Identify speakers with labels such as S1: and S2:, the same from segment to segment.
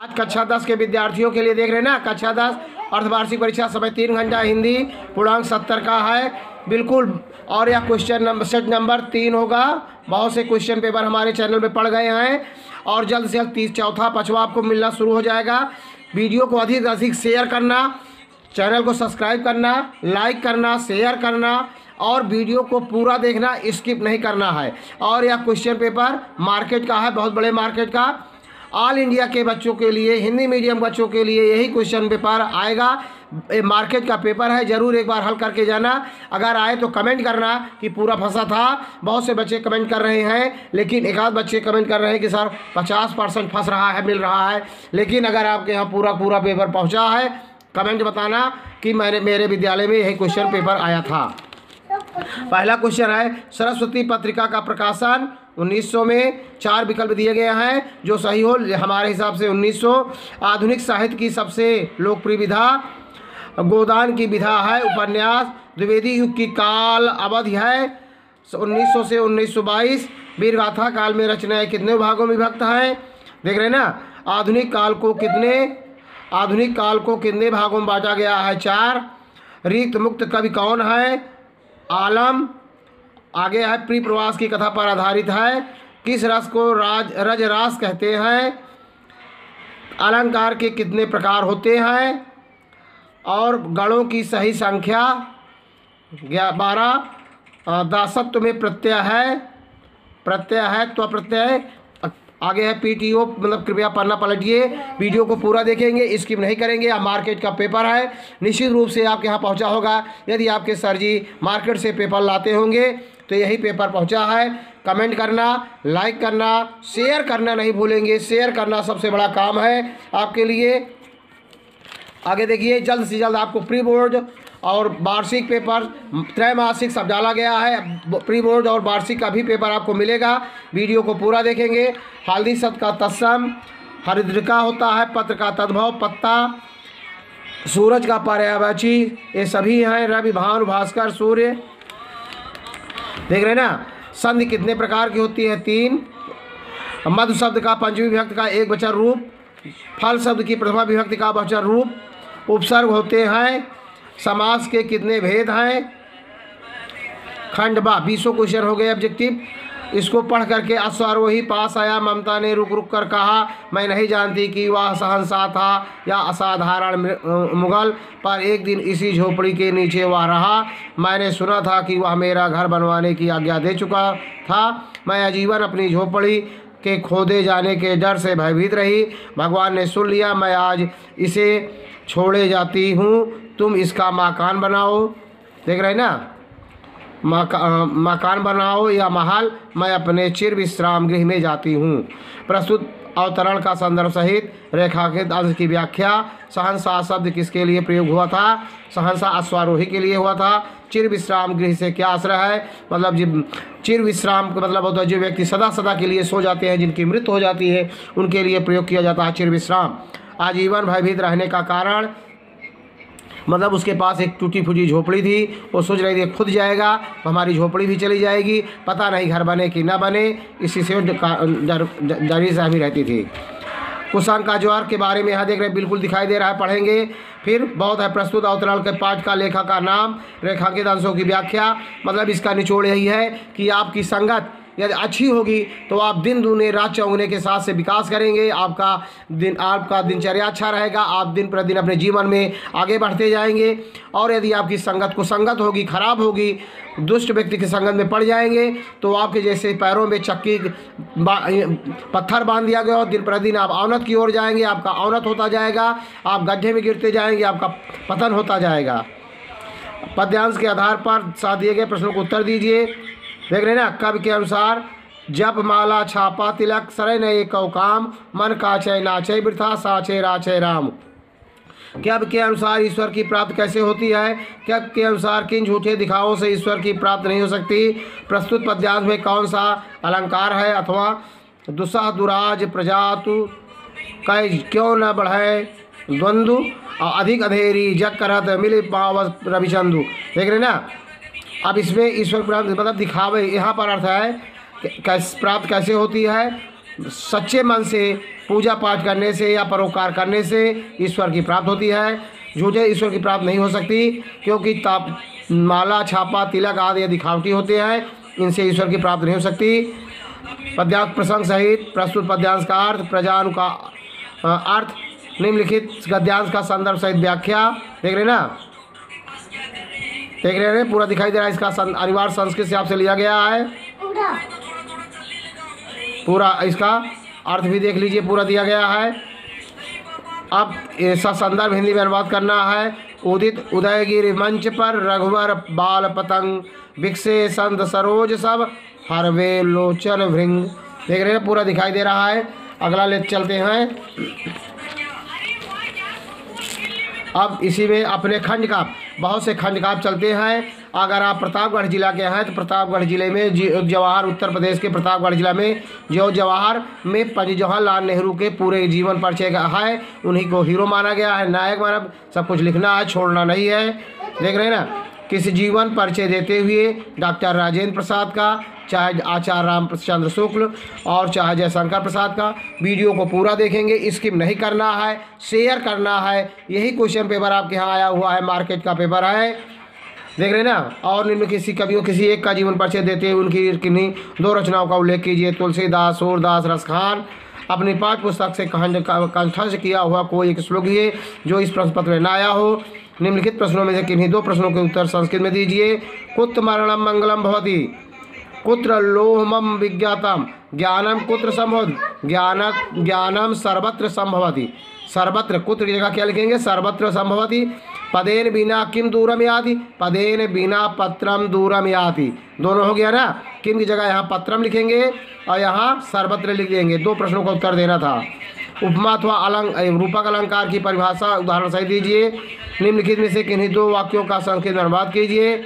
S1: आज कक्षा दस के विद्यार्थियों के लिए देख रहे हैं ना, कक्षा दस अर्धवार्षिक परीक्षा, समय तीन घंटा हिंदी, पूर्णांक सत्तर का है। बिल्कुल, और यह क्वेश्चन नंबर सेट नंबर तीन होगा। बहुत से क्वेश्चन पेपर हमारे चैनल में पड़ गए हैं। और जल्द से जल्द तीस, चौथा, पाँचवा आपको मिलना शुरू हो जाएगा। वीडियो को अधिक से अधिक शेयर करना चैनल को सब्सक्राइब करना लाइक करना शेयर करना, और वीडियो को पूरा देखना स्किप नहीं करना है। और यह क्वेश्चन पेपर मार्केट का है, बहुत बड़े मार्केट का। ऑल इंडिया के बच्चों के लिए, हिंदी मीडियम बच्चों के लिए यही क्वेश्चन पेपर आएगा। मार्केट का पेपर है, ज़रूर एक बार हल करके जाना। अगर आए तो कमेंट करना कि पूरा फंसा था। बहुत से बच्चे कमेंट कर रहे हैं, लेकिन एक आध बच्चे कमेंट कर रहे हैं कि सर, पचास परसेंट फंस रहा है, मिल रहा है। लेकिन अगर आपके यहाँ पूरा पूरा पेपर पहुँचा है कमेंट बताना कि मैंने, मेरे विद्यालय में यही क्वेश्चन पेपर आया था। पहला क्वेश्चन है, सरस्वती पत्रिका का प्रकाशन। 1900 में चार विकल्प दिए गए हैं, जो सही हो हमारे हिसाब से 1900 आधुनिक साहित्य की सबसे लोकप्रिय विधा, गोदान की विधा है उपन्यास, द्विवेदी युग की काल अवधि है 1900 से 1922 वीरगाथा काल में रचनाएँ कितने भागों में विभक्त हैं? देख रहे हैं ना, आधुनिक काल को कितने, आधुनिक काल को कितने भागों में बांटा गया है? चार। रिक्त मुक्त कवि कौन है? आलम आगे है प्री प्रवास की कथा पर आधारित है। किस रस को राज, रज रास कहते हैं? अलंकार के कितने प्रकार होते हैं? और गणों की सही संख्या? बारह। दासत्व में प्रत्यय है। प्रत्यय है तो प्रत्यय। आगे है, पीटीओ मतलब कृपया पढ़ना पलटिए। वीडियो को पूरा देखेंगे, स्किप नहीं करेंगे। आप मार्केट का पेपर है। निश्चित रूप से आपके यहाँ पहुँचा होगा। यदि आपके सर जी मार्केट से पेपर लाते होंगे तो यही पेपर पहुँचा है। कमेंट करना लाइक करना शेयर करना नहीं भूलेंगे। शेयर करना सबसे बड़ा काम है आपके लिए। आगे देखिए, जल्द से जल्द आपको प्री बोर्ड और वार्षिक पेपर, त्रैमासिक सब डाला गया है। प्री बोर्ड और वार्षिक का भी पेपर आपको मिलेगा। वीडियो को पूरा देखेंगे। हल्दी सत का तत्सम हरिद्रिका होता है, पत्र का तद्भव, पत्ता, सूरज का पर्यावची ये सभी हैं। रवि, भानु, भास्कर, सूर्य। देख रहे हैं ना, संधि कितने प्रकार की होती है? तीन। मधु शब्द का पंचमी विभक्त का एक वचन रूप, फल शब्द की प्रथमा विभक्ति का वचन रूप, उपसर्ग होते हैं, समास के कितने भेद हैं? खंड बा बीसों क्वेश्चन हो गए ऑब्जेक्टिव इसको पढ़ करके अश्वारोही पास आया। ममता ने रुक रुक कर कहा, मैं नहीं जानती कि वह सहनसा था या असाधारण मुगल, पर एक दिन इसी झोपड़ी के नीचे वह रहा। मैंने सुना था कि वह मेरा घर बनवाने की आज्ञा दे चुका था। मैं आजीवन अपनी झोपड़ी के खोदे जाने के डर से भयभीत रही। भगवान ने सुन लिया, मैं आज इसे छोड़े जाती हूँ। तुम इसका मकान बनाओ। देख रहे ना? मका, मकान बनाओ या महल मैं अपने चिर विश्राम गृह में जाती हूँ। प्रस्तुत अवतरण का संदर्भ सहित रेखांकित अंश की व्याख्या सहनसा शब्द किसके लिए प्रयोग हुआ था? सहनसा अश्वारोही के लिए हुआ था। चिर विश्राम गृह से क्या आश्रय है? मतलब जब चिर विश्राम का मतलब होता है जो व्यक्ति सदा सदा के लिए सो जाते हैं जिनकी मृत्यु हो जाती है उनके लिए प्रयोग किया जाता है चिर विश्राम। आजीवन भयभीत रहने का कारण मतलब उसके पास एक टूटी फूटी झोपड़ी थी, वो सोच रही थी, खुद जाएगा तो हमारी झोपड़ी भी चली जाएगी, पता नहीं घर बने कि ना बने, इसी से डरी साहबी रहती थी। कुशान का ज्वार के बारे में यहाँ देख रहे बिल्कुल दिखाई दे रहा है, पढ़ेंगे। फिर बहुत है प्रस्तुत, अवतरण के पाठ का लेखा का नाम रेखांकित अंशों की व्याख्या मतलब इसका निचोड़ यही है कि आपकी संगत यदि अच्छी होगी तो आप दिन दूने रात चौगने के साथ से विकास करेंगे। आपका दिन, आपका दिनचर्या अच्छा रहेगा। आप दिन प्रतिदिन अपने जीवन में आगे बढ़ते जाएँगे। और यदि आपकी संगत को संगत होगी, खराब होगी, दुष्ट व्यक्ति की संगत में पड़ जाएँगे तो आपके जैसे पैरों में चक्की पत्थर बाँध दिया गया और दिन प्रतिदिन आप औनत की ओर जाएँगे। आपका औनत होता जाएगा, आप गड्ढे में गिरते जाएँगे, आपका पतन होता जाएगा। पद्यांश के आधार पर साथ दिए गए प्रश्नों को उत्तर दीजिए। देख रहे ना, कवि के अनुसार, जप, माला, छापा, तिलक सरय नए कौ काम, मन काचय नाचय वृथा साचय राचय राम। कब के अनुसार ईश्वर की प्राप्त कैसे होती है? कब के अनुसार किन झूठे दिखावों से ईश्वर की प्राप्त नहीं हो सकती? प्रस्तुत पद्यांश में कौन सा अलंकार है अथवा दुस्साह, दुराज, प्रजातु कै क्यों न बढ़े? द्वंद्व अधिक, अधेरी जग करत मिले पावस रविचंदु देख रहे ना अब इसमें ईश्वर प्राप्त मतलब दिखावे, यहाँ पर अर्थ है कैस, प्राप्त कैसे होती है? सच्चे मन से पूजा पाठ करने से या परोपकार करने से ईश्वर की प्राप्त होती है। झूठे ईश्वर की प्राप्त नहीं हो सकती, क्योंकि ताप, माला, छापा, तिलक आदि यदि दिखावटी होते हैं, इनसे ईश्वर की प्राप्त नहीं हो सकती। पद्यांश प्रसंग सहित, प्रस्तुत पद्यांश का अर्थ, प्रजानु का अर्थ, निम्नलिखित गद्यांश का संदर्भ सहित व्याख्या, देख रहे ना? देख रहे हैं, पूरा दिखाई दे रहा है इसका अनिवार्य संस्कृत से आपसे लिया गया है। पूरा इसका अर्थ भी देख लीजिए, पूरा दिया गया है। अब ऐसा संदर्भ हिंदी में अनुवाद करना है। उदित उदयगिरी मंच पर रघुवर बाल पतंग विकसे संत सरोज सब, हरवे लोचन भृंग। देख रहे हैं, पूरा दिखाई दे रहा है। अगला ले चलते हैं। अब इसी में अपने खंड का बहुत से खंड का चलते हैं। अगर आप प्रतापगढ़ जिला के हैं तो प्रतापगढ़ ज़िले में जवाहर उत्तर प्रदेश के प्रतापगढ़ जिला में जो जवाहर में पंडित जवाहरलाल नेहरू के पूरे जीवन परिचय का है, उन्हीं को हीरो माना गया है, नायक माना, सब कुछ लिखना है, छोड़ना नहीं है। देख रहे हैं ना? किसी जीवन परिचय देते हुए डॉक्टर राजेंद्र प्रसाद का, चाहे आचार्य रामचंद्र शुक्ल और चाहे जयशंकर प्रसाद का, वीडियो को पूरा देखेंगे। स्किप नहीं करना है, शेयर करना है। यही क्वेश्चन पेपर आपके यहाँ आया हुआ है, मार्केट का पेपर है। देख रहे ना? और निम्न किसी कवियों, किसी एक का जीवन परिचय देते हुए उनकी किन्हीं दो रचनाओं का उल्लेख कीजिए। तुलसीदास, सूरदास, रसखान। अपनी पाठ पुस्तक से कंठस्थ किया हुआ कोई एक श्लोक है जो इस प्रश्न पत्र में न आया हो। निम्नलिखित प्रश्नों में से किन्हीं दो प्रश्नों के उत्तर संस्कृत में दीजिए। कुत मरणम मंगलम भवती। कुत्र लोहमम विज्ञातम। ज्ञानम कुत्र संभव ज्ञान ज्ञानम सर्वत्र संभवती सर्वत्र, कुत्र की जगह क्या लिखेंगे? सर्वत्र संभवती पदेन बिना किम दूरम याति? पदेन बिना पत्रम दूरम याति। दोनों हो गया ना? किम की जगह यहाँ पत्रम लिखेंगे? और यहाँ सर्वत्र लिख देंगे। दो प्रश्नों का उत्तर देना था। उपमा अथवा अलंग रूपक अलंकार की परिभाषा उदाहरण सही दीजिए। निम्नलिखित में से किन्हीं दो वाक्यों का संकेत अनुवाद कीजिए।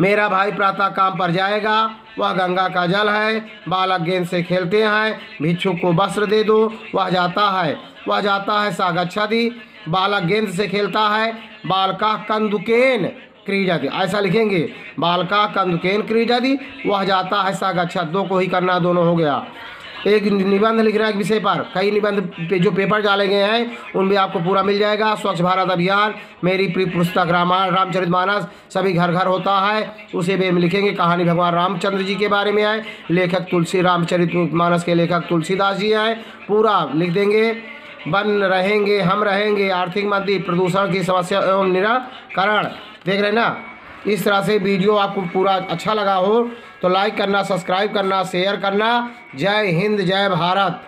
S1: मेरा भाई प्रातः काम पर जाएगा, वह गंगा का जल है, बालक गेंद से खेलते हैं, भिक्षु को वस्त्र दे दो, वह जाता है, वह जाता है सागच्छा दी बालक गेंद से खेलता है, बालका कंदुकेन क्रीजादी ऐसा लिखेंगे, बालका कंदुकेन क्रीजादी वह जाता है सागच्छा दो को ही करना दोनों हो गया। एक निबंध लिख रहा है विषय पर। कई निबंध पे जो पेपर डाले गए हैं उनमें आपको पूरा मिल जाएगा। स्वच्छ भारत अभियान, मेरी प्रिय पुस्तक रामायण, रामचरित मानस, सभी घर घर होता है। उसे भी हम लिखेंगे। कहानी भगवान रामचंद्र जी के बारे में है। लेखक तुलसी रामचरित मानस के लेखक तुलसीदास जी हैं। पूरा लिख देंगे। बन रहेंगे, हम रहेंगे। आर्थिक मंदी, प्रदूषण की समस्या एवं निराकरण। देख रहे ना? इस तरह से वीडियो आपको पूरा अच्छा लगा हो तो लाइक करना, सब्सक्राइब करना, शेयर करना। जय हिंद, जय भारत।